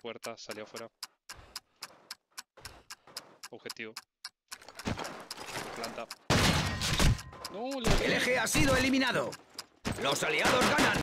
Puerta, salió afuera. Objetivo. Planta. No, El eje ha sido eliminado. Los aliados ganan.